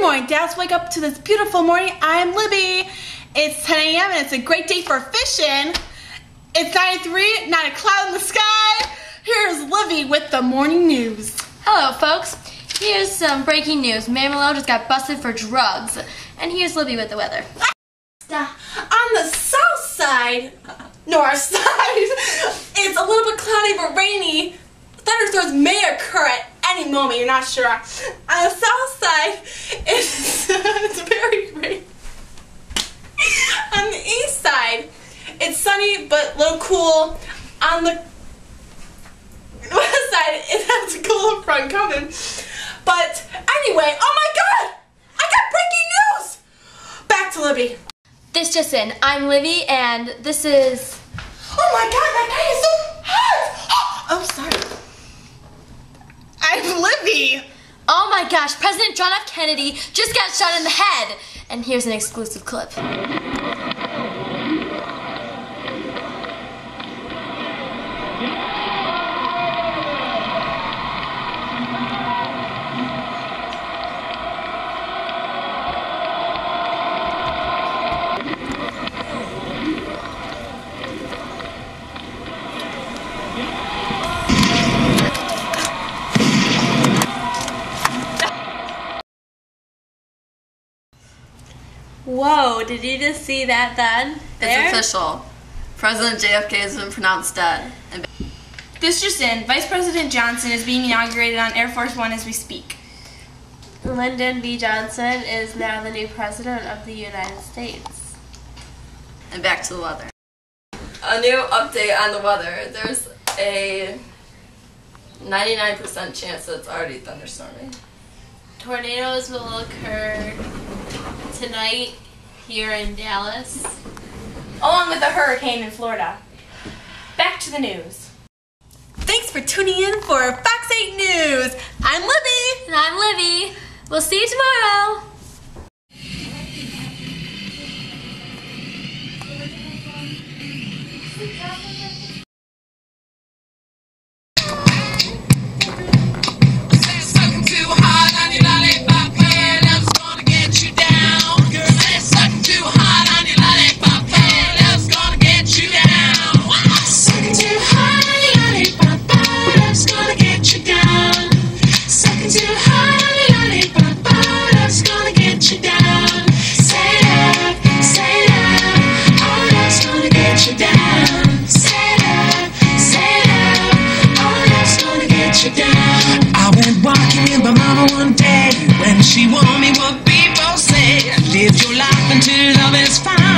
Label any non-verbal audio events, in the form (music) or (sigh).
Good morning, Dallas. Wake up to this beautiful morning. I'm Libby. It's 10 a.m. and it's a great day for fishing. It's 93, not a cloud in the sky. Here's Libby with the morning news. Hello, folks. Here's some breaking news. Mamalo just got busted for drugs. And here's Libby with the weather. On the south side, uh, north (laughs) side, it's a little bit cloudy but rainy. Thunderstorms may occur at moment, you're not sure. On the south side, it's, it's very rainy. On the east side, it's sunny but a little cool. On the west side, it has a cool front coming. But anyway, oh my god! I got breaking news! Back to Libby. This just in. I'm Libby, and this is. Oh my god, that guy is so hot! Oh, sorry. I'm Libby! Oh my gosh, President John F. Kennedy just got shot in the head! And here's an exclusive clip. Whoa, did you just see that then? There? It's official. President JFK has been pronounced dead. This just in, Vice President Johnson is being inaugurated on Air Force One as we speak. Lyndon B. Johnson is now the new president of the United States. and back to the weather. A new update on the weather. There's a 99% chance that it's already thunderstorming. Tornadoes will occur tonight here in Dallas, along with the hurricane in Florida. Back to the news. Thanks for tuning in for Fox 8 News. I'm Libby. And I'm Libby. We'll see you tomorrow. I went walking with my mama one day when she warned me what people say. Live your life until love is fine.